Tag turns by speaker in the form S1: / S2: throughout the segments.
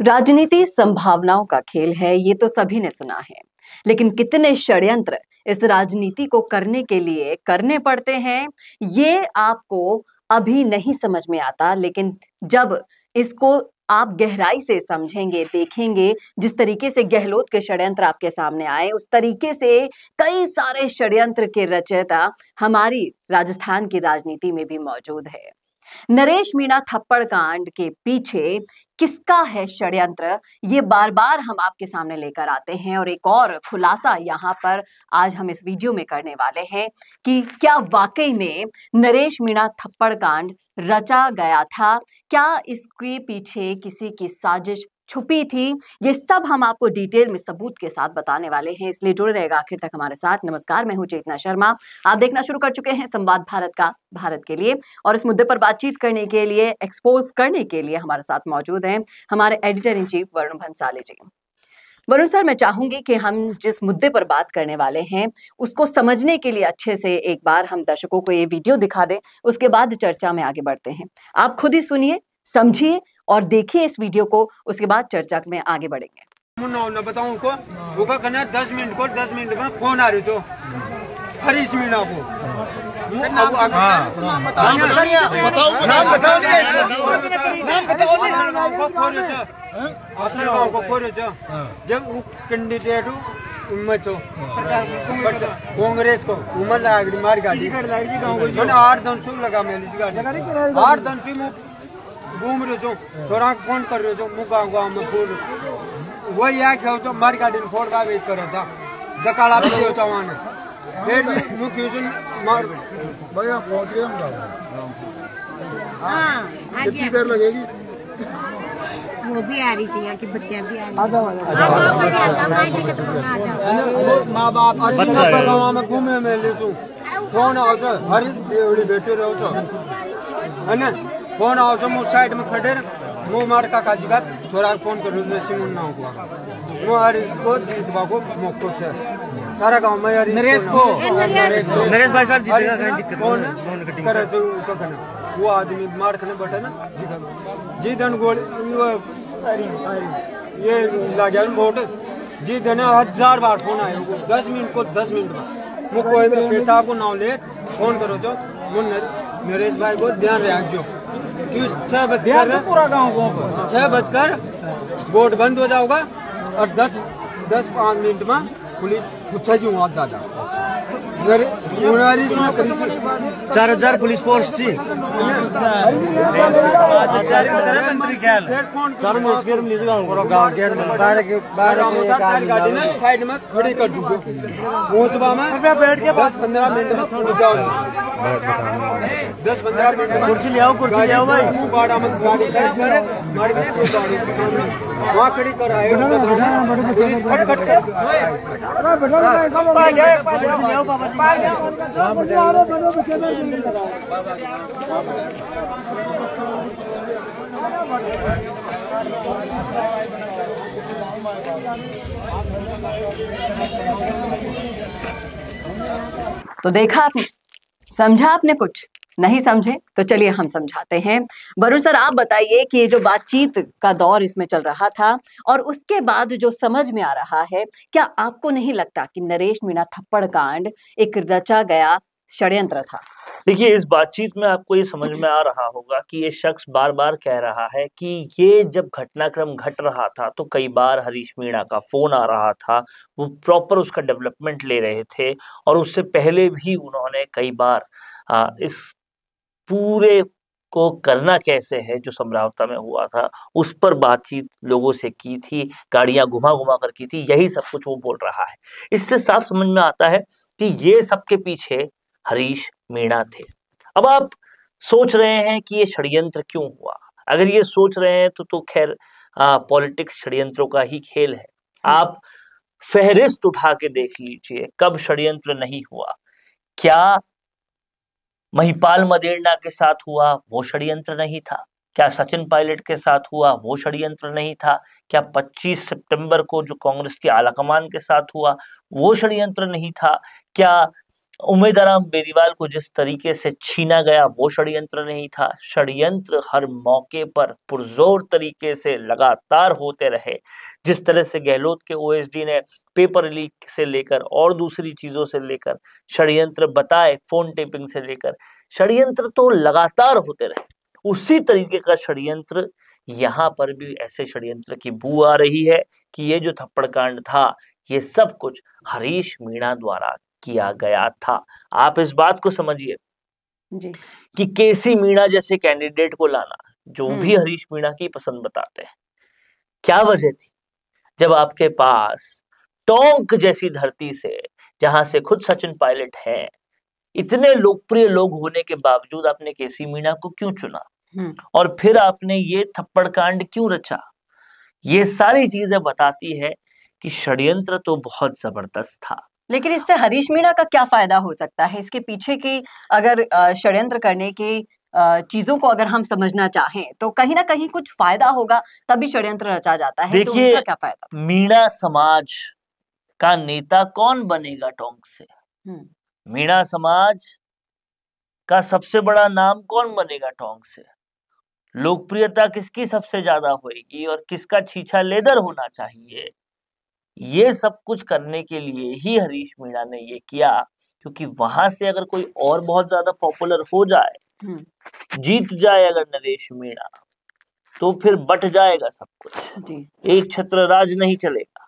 S1: राजनीति संभावनाओं का खेल है, ये तो सभी ने सुना है। लेकिन कितने षड्यंत्र इस राजनीति को करने के लिए करने पड़ते हैं, ये आपको अभी नहीं समझ में आता, लेकिन जब इसको आप गहराई से समझेंगे, देखेंगे, जिस तरीके से गहलोत के षड्यंत्र आपके सामने आए, उस तरीके से कई सारे षड्यंत्र के रचयिता हमारी राजस्थान की राजनीति में भी मौजूद है। नरेश मीणा थप्पड़ कांड के पीछे किसका है षड्यंत्र? ये बार बार हम आपके सामने लेकर आते हैं और एक और खुलासा यहाँ पर आज हम इस वीडियो में करने वाले हैं कि क्या वाकई में नरेश मीणा थप्पड़ कांड रचा गया था? क्या इसके पीछे किसी की साजिश छुपी थी। ये सब हम आपको डिटेल में सबूत के साथ बताने वाले हैं। इसलिए जुड़े रहेगा आखिर तक हमारे साथ। नमस्कार, मैं हूँ चेतना शर्मा। आप देखना शुरू कर चुके हैं संवाद भारत का, भारत के लिए। और इस मुद्दे पर बातचीत करने के लिए एक्सपोज करने के लिए हमारे साथ मौजूद हैं हमारे editor in chief Varun Bhansali ji. Varun sir, मैं चाहूँगी कि हम जिस मुद्दे पर बात करने वाले हैं, उसको समझने के लिए अच्छे से एक बार हम दर्शकों को ये वीडियो दिखा दें। उसके बाद चर्चा में आगे बढ़ते हैं। आप खुद ही सुनिए, समझिए और देखिए इस वीडियो को उसके बाद चर्चा में आगे बढ़ेंगे।
S2: मुन्ना बताऊँ को वो का कहना दस मिनट को दस मिनट में फ़ोन आ रही तो। हरीश मीणा को। छ जब कैंडिडेट कांग्रेस को उम्र लागड़ी मार गाड़ी। आठ सु लगा सी गाड़ी आठ मु घूम रहे छो छोरा को फ़ोन कर रहे छो मु गाँव गाँव में फ़ोन वो या खेव छो मार गाड़ी ने फोड़ का वेट करे था। दकाला पे हो चवान फिर भी मु क्यों मार
S3: भैया पहुँच गए हम जाओ।
S4: हाँ आ
S3: कितनी देर लगेगी?
S4: वो भी आ रही थी यहाँ की बच्चियाँ भी आ रही आ आ
S2: माँ बाप बच्चा गाँव में घूमे में ले छू फ़ोन आउँछ हरि देउडी भेटिरहेको छ होइन? फ़ोन आउँछ म साइडमा खटेर म मार काकाजीका छोराको फ़ोन गरेर सिमुन नाउँको म हरिसको जित भएको मको छ? सारा गाउँमा हरिस
S4: नरेश
S2: नरेश भाई साहब कौन करे जो उसका कहना वो आदमी मार खाने बैठा ना जीतन। गोल ये लग गया वोट जीतन हज़ार बार फ़ोन आयो। दस मिनट को दस मिनट में कोई भी पेशाब को नाम ले फ़ोन करो जो नरेश भाई को ध्यान रखो क्यों छह बजकर पूरा गाँव छह बजकर बोर्ड बंद हो जाओगा और दस दस पाँच मिनट में पुलिस पूछा जी वहाँ दादा में
S5: चार हज़ार पुलिस फोर्स थी।
S2: चार मुश्किल में गाँव के बारह के बारह के गाड़ी ना साइड में खड़ी कर दूँगा मोतबा में बैठ के दस पंद्रह मिनट में पहुँच जाओ। दस पंद्रह मिनट
S5: कुर्सी ले आओ कुर्सी ले आओ भाई।
S2: मुँह बाड़ा में गाड़ी खड़ी करे। मार के कोई गाड़ी वहाँ खड़ी कर आए खट खट के
S1: तो देखा आपने समझा आपने कुछ? नहीं समझे तो चलिए हम समझाते हैं। वरुण सर आप बताइए कि ये जो बातचीत का दौर इसमें चल रहा था और उसके बाद जो समझ में आ रहा है क्या आपको नहीं लगता कि नरेश मीणा थप्पड़ कांड एक रचा गया षड्यंत्र था?
S5: देखिए इस बातचीत में आपको ये समझ में आ रहा होगा कि ये शख्स बार बार कह रहा है कि ये जब घटनाक्रम घट रहा था तो कई बार हरीश मीणा का फ़ोन आ रहा था वो प्रॉपर उसका डेवलपमेंट ले रहे थे और उससे पहले भी उन्होंने कई बार आ, इस पूरे को करना कैसे है जो समरावता में हुआ था उस पर बातचीत लोगों से की थी गाड़ियाँ घुमा घुमा कर की थी यही सब कुछ वो बोल रहा है। इससे साफ़ समझ में आता है कि ये सबके पीछे हरीश मीणा थे। अब आप सोच रहे हैं कि ये षड्यंत्र क्यों हुआ? अगर ये सोच रहे हैं तो तो खैर पॉलिटिक्स षड्यंत्रों का ही खेल है। आप फहरिस्त उठा के देख लीजिए कब षड्यंत्र नहीं हुआ? क्या महिपाल मदेरना के साथ हुआ, वो षड्यंत्र नहीं था। क्या सचिन पायलट के साथ हुआ, वो षड्यंत्र नहीं था। क्या 25 सितंबर को जो कांग्रेस के आलाकमान के साथ हुआ, वो षड्यंत्र नहीं था। क्या उम्मीदवार बेरीवाल को जिस तरीके से छीना गया, वो षड्यंत्र नहीं था। षड्यंत्र हर मौके पर पुरजोर तरीके से लगातार होते रहे। जिस तरह से गहलोत के ओएसडी ने पेपर लीक से लेकर और दूसरी चीज़ों से लेकर षड्यंत्र बताए, फ़ोन टेपिंग से लेकर, षड्यंत्र तो लगातार होते रहे। उसी तरीके का षड्यंत्र यहाँ पर भी ऐसे षड्यंत्र की बू आ रही है कि ये जो थप्पड़ कांड था, ये सब कुछ हरीश मीणा द्वारा किया गया था। आप इस बात को समझिए कि केसी मीणा जैसे कैंडिडेट को लाना जो भी
S1: हम्म।
S5: हरीश मीणा की पसंद बताते हैं क्या वजह थी? जब आपके पास टोंक जैसी धरती से जहाँ से खुद सचिन पायलट है इतने लोकप्रिय लोग होने के बावजूद आपने केसी मीणा को क्यों चुना?
S1: हम्म।
S5: और फिर आपने ये थप्पड़ कांड क्यों रचा? ये सारी चीज़ें बताती है कि षड्यंत्र तो बहुत ज़बरदस्त था।
S1: लेकिन इससे हरीश मीणा का क्या फ़ायदा हो सकता है? इसके पीछे की अगर षड्यंत्र करने की चीज़ों को अगर हम समझना चाहें तो कहीं ना कहीं कुछ फ़ायदा होगा तभी षड्यंत्र रचा जाता है। तो
S5: देखिए,
S1: उनका क्या फ़ायदा?
S5: मीणा समाज का नेता कौन बनेगा टोंक से? मीणा समाज का सबसे बड़ा नाम कौन बनेगा टोंक से? लोकप्रियता किसकी सबसे ज़्यादा होगी और किसका छीछा लेदर होना चाहिए? ये सब कुछ करने के लिए ही हरीश मीणा ने ये किया क्योंकि वहाँ से अगर कोई और बहुत ज़्यादा पॉपुलर हो जाए
S1: हम्म।
S5: जीत जाए अगर नरेश मीणा तो फिर बट जाएगा सब कुछ। एक छत्र राज नहीं चलेगा।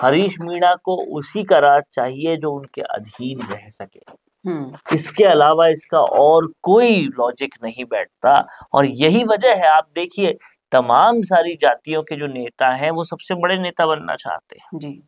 S5: हरीश मीणा को उसी का राज चाहिए जो उनके अधीन रह सके।
S1: हम्म।
S5: इसके अलावा इसका और कोई लॉजिक नहीं बैठता और यही वजह है आप देखिए तमाम सारी जातियों के जो नेता हैं वो सबसे बड़े नेता बनना चाहते हैं।
S1: जी।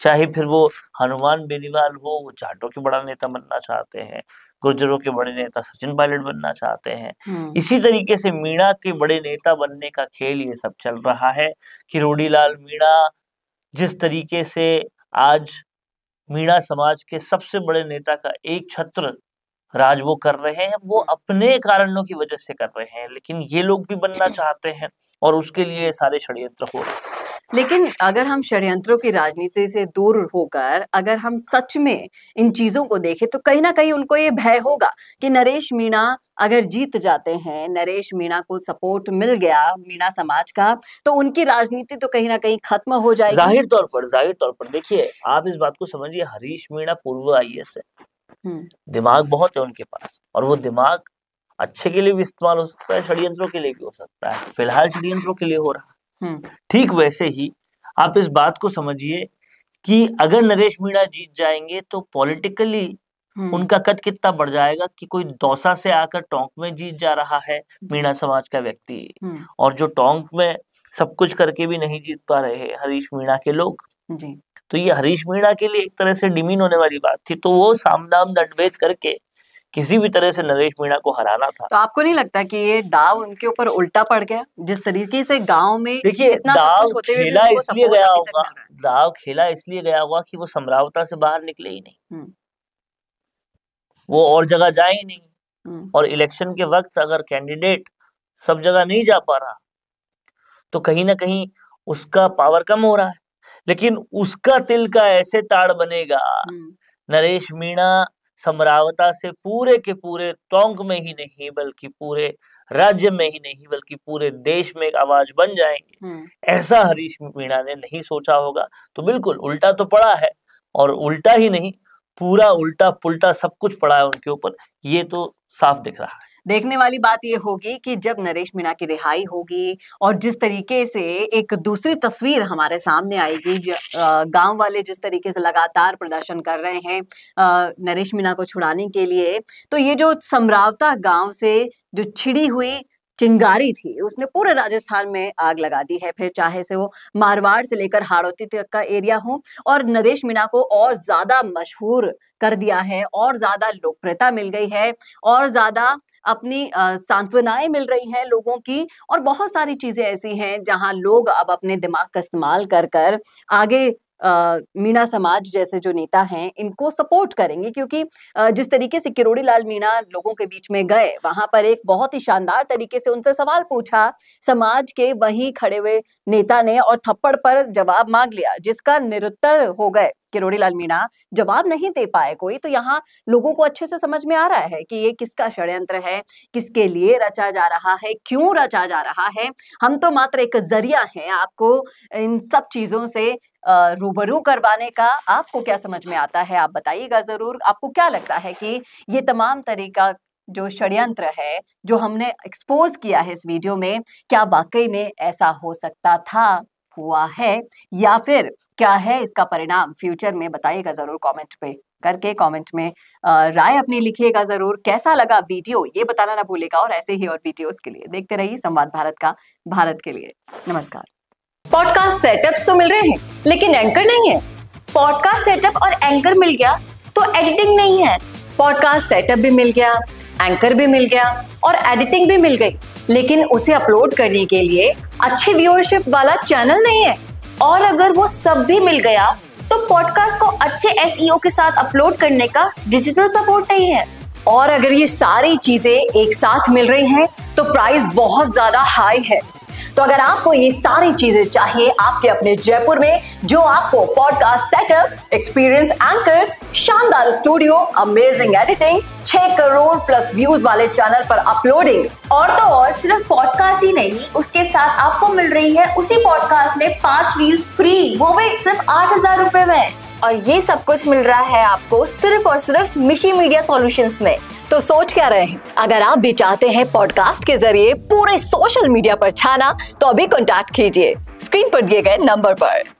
S5: चाहे फिर वो हनुमान बेनीवाल हो वो जाटों के बड़ा नेता बनना चाहते हैं गुर्जरों के बड़े नेता सचिन पायलट बनना चाहते हैं।
S1: हम्म।
S5: इसी तरीके से मीणा के बड़े नेता बनने का खेल ये सब चल रहा है। कि रोडीलाल मीणा जिस तरीके से आज मीणा समाज के सबसे बड़े नेता का एक छत्र राज वो कर रहे हैं वो अपने कारणों की वजह से कर रहे हैं लेकिन ये लोग भी बनना चाहते हैं और उसके लिए सारे षड्यंत्र हो रहे हैं।
S1: लेकिन अगर हम षड्यंत्रों की राजनीति से दूर होकर अगर हम सच में इन चीज़ों को देखें तो कहीं ना कहीं उनको ये भय होगा कि नरेश मीणा अगर जीत जाते हैं नरेश मीणा को सपोर्ट मिल गया मीणा समाज का तो उनकी राजनीति तो कहीं ना कहीं खत्म हो जाएगी।
S5: ज़ाहिर तौर पर ज़ाहिर तौर पर। देखिए आप इस बात को समझिए हरीश मीणा पूर्व आईएएस है।
S1: हम्म,
S5: दिमाग बहुत है उनके पास और वो दिमाग अच्छे के लिए भी इस्तेमाल हो सकता है षड्यंत्रों के लिए भी हो सकता है। फ़िलहाल षड्यंत्रों के लिए हो रहा है।
S1: हम्म,
S5: ठीक वैसे ही आप इस बात को समझिए कि अगर नरेश मीणा जीत जाएँगे तो पॉलिटिकली
S1: हम्म,
S5: उनका कद कितना बढ़ जाएगा कि कोई दौसा से आकर टोंक में जीत जा रहा है मीणा समाज का व्यक्ति?
S1: हम्म,
S5: और जो टोंक में सब कुछ करके भी नहीं जीत पा रहे हैं हरीश मीणा के लोग
S1: जी।
S5: तो ये हरीश मीणा के लिए एक तरह से डिमीन होने वाली बात थी तो वो सामदाम दंडभेद करके किसी भी तरह से नरेश मीणा को हराना था।
S1: तो आपको नहीं लगता कि ये दाव उनके ऊपर उल्टा पड़ गया? जिस तरीके से गाँव में
S5: देखिए दाव खेला इसलिए गया होगा। दाव खेला इसलिए गया होगा कि वो समरावता से बाहर निकले ही नहीं।
S1: हम्म।
S5: वो और जगह जाए ही नहीं।
S1: हम्म,
S5: और इलेक्शन के वक्त अगर कैंडिडेट सब जगह नहीं जा पा रहा तो कहीं ना कहीं उसका पावर कम हो रहा है। लेकिन उसका तिल का ऐसे ताड़ बनेगा।
S1: हम्म,
S5: नरेश मीणा समरावता से पूरे के पूरे टोंक में ही नहीं बल्कि पूरे राज्य में ही नहीं बल्कि पूरे देश में एक आवाज़ बन जाएँगे।
S1: हम्म,
S5: ऐसा हरीश मीणा ने नहीं सोचा होगा। तो बिल्कुल उल्टा तो पड़ा है और उल्टा ही नहीं पूरा उल्टा पुल्टा सब कुछ पड़ा है उनके ऊपर। ये तो साफ़ दिख रहा है।
S1: देखने वाली बात यह होगी कि जब नरेश मीणा की रिहाई होगी और जिस तरीके से एक दूसरी तस्वीर हमारे सामने आएगी गाँव वाले जिस तरीके से लगातार प्रदर्शन कर रहे हैं नरेश मीणा को छुड़ाने के लिए तो ये जो समरावता गाँव से जो छिड़ी हुई चिंगारी थी। उसने पूरे राजस्थान में आग लगा दी है। फिर चाहे से वो मारवाड़ से लेकर हाड़ौती तक का एरिया हो और नरेश मीणा को और ज़्यादा मशहूर कर दिया है, और ज़्यादा लोकप्रियता मिल गई है, और ज़्यादा अपनी सांत्वनाएँ मिल रही हैं लोगों की, और बहुत सारी चीज़ें ऐसी हैं जहाँ लोग अब अपने दिमाग का इस्तेमाल कर कर आगे मीणा समाज जैसे जो नेता हैं, इनको सपोर्ट करेंगे क्योंकि जिस तरीके से किरोड़ी लाल मीणा लोगों के बीच में गए, वहाँ पर एक बहुत ही शानदार तरीके से उनसे सवाल पूछा, समाज के वहीं खड़े हुए नेता ने और थप्पड़ पर जवाब मांग लिया, जिसका निरुत्तर हो गए। किरोड़ी लाल मीणा, जवाब नहीं दे पाए कोई तो यहाँ लोगों को अच्छे से समझ में आ रहा है कि ये किसका षड्यंत्र है, किसके लिए रचा जा रहा है, क्यों रचा जा रहा है। हम तो मात्र एक ज़रिया है आपको इन सब चीज़ों से रूबरू करवाने का। आपको क्या समझ में आता है, आप बताइएगा ज़रूर। आपको क्या लगता है कि ये तमाम तरीका, जो षड्यंत्र है, जो हमने एक्सपोज किया है इस वीडियो में, क्या वाकई में ऐसा हो सकता था? हुआ है या फिर क्या है इसका परिणाम? फ्यूचर में बताइएगा ज़रूर कमेंट पे। करके कमेंट में राय अपनी लिखिएगा ज़रूर। कैसा लगा वीडियो ये बताना ना भूलेगा और ऐसे ही और वीडियोस के लिए। देखते रहिए संवाद भारत का, भारत के लिए। नमस्कार।
S6: पॉडकास्ट सेटअप्स तो मिल रहे हैं, लेकिन एंकर नहीं है। पॉडकास्ट सेटअप और एंकर मिल गया तो एडिटिंग नहीं है।
S1: पॉडकास्ट सेटअप भी मिल गया एंकर भी मिल गया और एडिटिंग भी मिल गई। लेकिन उसे अपलोड करने के लिए अच्छी व्यूअरशिप वाला चैनल नहीं है।
S6: और अगर वो सब भी मिल गया तो पॉडकास्ट को अच्छे एस e के साथ अपलोड करने का डिजिटल सपोर्ट नहीं है।
S1: और अगर ये सारी चीज़ें एक साथ मिल रही हैं तो प्राइस बहुत ज़्यादा हाई है। तो अगर आपको ये सारी चीज़ें चाहिए आपके अपने जयपुर में, जो आपको पॉडकास्ट सेटअप्स एक्सपीरियंस एंकर्स शानदार स्टूडियो अमेजिंग एडिटिंग छह करोड़ प्लस व्यूज़ वाले चैनल पर अपलोडिंग
S6: और तो और सिर्फ़ पॉडकास्ट ही नहीं, उसके साथ आपको मिल रही है उसी पॉडकास्ट में पाँच रील्स फ्री वो भी सिर्फ़ आठ हज़ार रूपए में। और ये सब कुछ मिल रहा है आपको सिर्फ़ और सिर्फ़ मिशी मीडिया सॉल्यूशंस में।
S1: तो सोच क्या रहे हैं? अगर आप भी चाहते हैं पॉडकास्ट के ज़रिए पूरे सोशल मीडिया पर छाना तो अभी कॉन्टेक्ट कीजिए। स्क्रीन पर दिए गए नंबर पर।